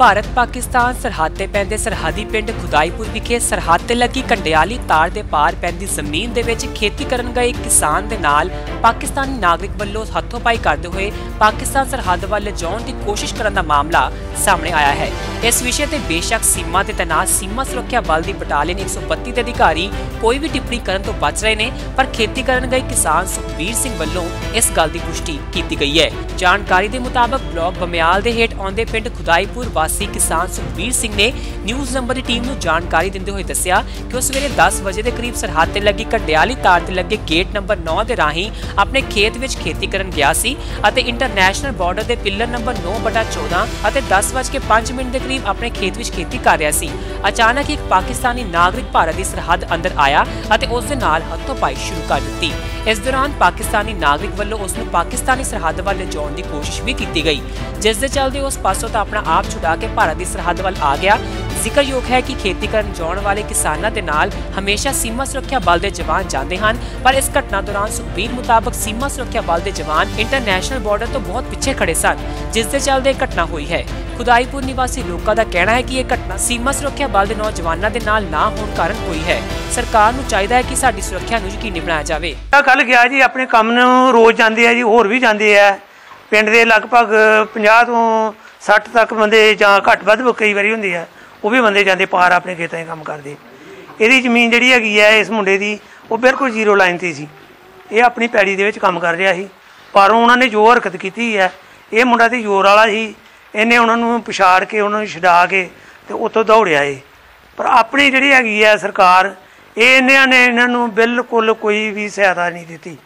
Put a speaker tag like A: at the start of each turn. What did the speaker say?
A: ਭਾਰਤ ਪਾਕਿਸਤਾਨ ਸਰਹੱਦ ਤੇ ਪੈਂਦੇ ਸਰਹੱਦੀ ਪਿੰਡ ਖੁਦਾਈਪੁਰ ਵਿਖੇ ਸਰਹੱਦ ਤੇ ਲੱਗੀ ਕੰਡਿਆਲੀ ਤਾਰ ਦੇ ਪਾਰ ਪੈਂਦੀ ਜ਼ਮੀਨ ਦੇ ਵਿੱਚ ਖੇਤੀ ਕਰਨ ਗਏ ਕਿਸਾਨ ਦੇ ਨਾਲ ਪਾਕਿਸਤਾਨੀ ਨਾਗਰਿਕ ਵੱਲੋਂ ਹੱਥੋਂਪਾਈ ਕਰਦੇ ਹੋਏ ਪਾਕਿਸਤਾਨ ਸਰਹੱਦ ਵੱਲ ਲਿਜਾਉਣ ਦੀ ਕੋਸ਼ਿਸ਼ ਕਰਨ ਦਾ ਮਾਮਲਾ ਸਾਹਮਣੇ ਆਇਆ ਹੈ। ਇਸ ਵਿਸ਼ੇ ਤੇ ਬੇਸ਼ੱਕ ਸੀਮਾ ਤੇ ਤੈਨਾਤ ਸੀਮਾ ਸੁਰੱਖਿਆ ਬਲ ਦੀ ਬਟਾਲੀਅਨ 132 ਦੇ ਅਧਿਕਾਰੀ ਕੋਈ ਵੀ ਟਿੱਪਣੀ ਕਰਨ ਤੋਂ ਬਚ ਰਹੇ ਨੇ, ਪਰ ਖੇਤੀ ਕਰਨ ਗਏ ਕਿਸਾਨ ਸੁਖਬੀਰ ਸਿੰਘ ਵੱਲੋਂ ਇਸ ਗੱਲ ਦੀ ਪੁਸ਼ਟੀ ਕੀਤੀ ਗਈ ਹੈ। ਜਾਣਕਾਰੀ ਦੇ ਮੁਤਾਬਕ ਬਲਾਕ ਬਮਿਆਲ ਦੇ ਹੇਠ ਆਉਂਦੇ ਪਿੰਡ ਖੁਦਾਈਪੁਰ ਵਾਸੀ ਕਿਸਾਨ ਸੁਖਬੀਰ ਸਿੰਘ ਨੇ ਨਿਊਜ਼ ਨੰਬਰ ਦੀ ਟੀਮ ਨੂੰ ਜਾਣਕਾਰੀ ਦਿੰਦੇ ਹੋਏ ਦੱਸਿਆ ਕਿ ਉਸ ਵੇਲੇ 10 ਵਜੇ ਦੇ ਕਰੀਬ ਸਰਹੱਦ ਤੇ ਲੱਗੀ ਕੰਡਿਆਲੀ ਤਾਰ ਤੇ ਲੱਗੇ ਗੇਟ ਨੰਬਰ 9 ਦੇ ਰਾਹੀਂ ਆਪਣੇ ਖੇਤ ਵਿੱਚ ਖੇਤੀ ਕਰਨ ਗਿਆ ਸੀ ਅਤੇ ਇੰਟਰਨੈਸ਼ਨਲ ਬਾਰਡਰ ਦੇ ਪਿੱਲਰ ਨੰਬਰ 9/14 ਅਤੇ 10:05 ਮਿੰਟ ਦੇ ਕਰੀਬ ਆਪਣੇ ਖੇਤ ਵਿੱਚ ਖੇਤੀ ਕਰ ਰਿਹਾ ਸੀ। ਅਚਾਨਕ ਇੱਕ ਪਾਕਿਸਤਾਨੀ ਨਾਗਰਿਕ ਭਾਰਤ ਦੀ ਸਰਹੱਦ ਅੰਦਰ ਆਇਆ ਅਤੇ ਉਸ ਦੇ ਨਾਲ ਹੱਥੋਂ-ਪਾਈ ਸ਼ੁਰੂ ਕਰ ਦਿੱਤੀ। ਇਸ ਦੌਰਾਨ ਪਾਕਿਸਤਾਨੀ ਨਾਗਰਿਕ ਵੱਲੋਂ ਉਸ ਨੂੰ ਪਾਕਿਸਤਾਨੀ ਸਰਹੱਦ ਵੱਲ ਲਿਜਾਉਣ ਦੀ ਕੋਸ਼ਿਸ਼ ਵੀ ਕੀਤੀ ਗਈ। ਜਿਸ ਦੇ ਚੱਲਦੇ ਉਸ ਪਾਸੋਂ ਤਾਂ ਆਪਣਾ ਆਪ ਛੁਡਾ ਕੇ ਭਾਰਤ ਦੀ ਸਰਹੱਦ ਵੱਲ ਆ ਗਿਆ ਜ਼ਿਕਰਯੋਗ ਹੈ ਕਿ ਖੇਤੀ ਕਰਨ ਜਾਣ ਵਾਲੇ ਕਿਸਾਨਾਂ ਦੇ ਨਾਲ ਹਮੇਸ਼ਾ ਸੀਮਾ ਸੁਰੱਖਿਆ ਬਲ ਦੇ ਜਵਾਨ ਜਾਂਦੇ ਹਨ, ਪਰ ਇਸ ਘਟਨਾ ਦੌਰਾਨ ਸੁਖਬੀਰ ਮੁਤਾਬਕ ਸੀਮਾ ਸੁਰੱਖਿਆ ਬਲ ਦੇ ਜਵਾਨ ਇੰਟਰਨੈਸ਼ਨਲ ਬਾਰਡਰ ਤੋਂ ਬਹੁਤ ਪਿੱਛੇ ਖੜੇ ਸਨ, ਜਿਸ ਦੇ ਚੱਲਦੇ ਘਟਨਾ ਹੋਈ ਹੈ। ਖੁਦਾਈਪੁਰ ਨਿਵਾਸੀ ਲੋਕਾਂ ਦਾ ਕਹਿਣਾ ਹੈ ਕਿ ਇਹ ਘਟਨਾ ਸੀਮਾ ਸੁਰੱਖਿਆ ਬਲ ਦੇ ਨੌਜਵਾਨਾਂ ਦੇ ਨਾਲ ਨਾ ਹੋਣ ਕਾਰਨ ਹੋਈ ਹੈ। ਸਰਕਾਰ ਨੂੰ ਚਾਹੀਦਾ ਹੈ ਕਿ ਸਾਡੀ ਸੁਰੱਖਿਆ ਨੂੰ ਯਕੀਨੀ ਬਣਾਇਆ ਜਾਵੇ।
B: ਆ ਕੱਲ ਗਿਆ ਜੀ, ਆਪਣੇ ਕੰਮ ਨੂੰ ਰੋਜ਼ ਜਾਂਦੇ ਆ ਜੀ, ਹੋਰ ਵੀ ਜਾਂਦੇ ਆ। ਪਿੰਡ ਦੇ ਲਗਭਗ 50 ਤੋਂ 60 ਤੱਕ ਬੰਦੇ ਜਾਂ ਘੱਟ ਵੱਧ ਕਈ ਵਾਰੀ ਹੁੰਦੇ ਆ। ਉਹ ਵੀ ਬੰਦੇ ਜਾਂਦੇ ਪਾਰ ਆਪਣੇ ਖੇਤਾਂ 'ਚ ਕੰਮ ਕਰਦੇ। ਇਹਦੀ ਜ਼ਮੀਨ ਜਿਹੜੀ ਹੈਗੀ ਹੈ ਇਸ ਮੁੰਡੇ ਦੀ, ਉਹ ਬਿਲਕੁਲ ਜ਼ੀਰੋ ਲਾਈਨ ਤੇ ਸੀ। ਇਹ ਆਪਣੀ ਪੈੜੀ ਦੇ ਵਿੱਚ ਕੰਮ ਕਰ ਰਿਹਾ ਸੀ। ਪਰ ਉਹਨਾਂ ਨੇ ਜੋ ਹਰਕਤ ਕੀਤੀ ਹੈ, ਇਹ ਮੁੰਡਾ ਤੇ ਜ਼ੋਰ ਵਾਲਾ ਸੀ। ਇਹਨੇ ਉਹਨਾਂ ਨੂੰ ਪਛਾੜ ਕੇ, ਉਹਨਾਂ ਨੂੰ ਛਡਾ ਕੇ ਤੇ ਉੱਥੋਂ ਦੌੜਿਆ ਏ ਪਰ ਆਪਣੀ ਜਿਹੜੀ ਹੈਗੀ ਹੈ ਸਰਕਾਰ, ਇਹ ਇਹਨਾਂ ਨੇ ਇਹਨਾਂ ਨੂੰ ਬਿਲਕੁਲ ਕੋਈ ਵੀ ਸਹਾਇਤਾ ਨਹੀਂ ਦਿੱਤੀ।